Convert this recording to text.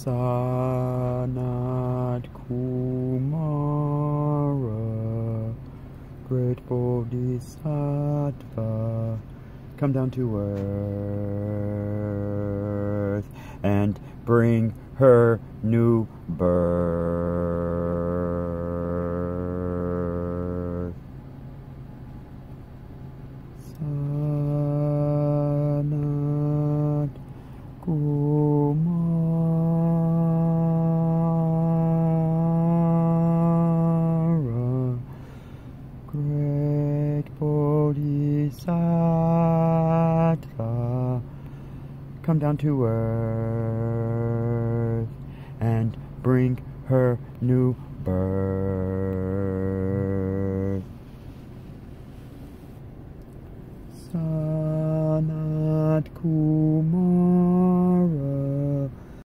Sanat Kumara, great Bodhisattva, come down to earth and bring her new birth. Great Bodhisattva, come down to earth and bring her new birth. Sanat Kumara.